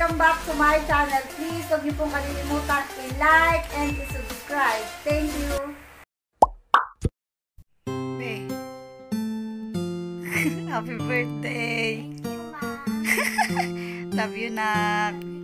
welcome back to my channel. Please, huwag niyo pong kalilimutan i-like and i-subscribe. Thank you. Hey. Happy birthday. Love you, Nak.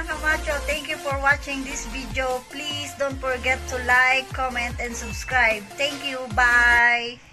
Mga kamacho, thank you for watching this video. Please don't forget to like, comment, and subscribe. Thank you. Bye!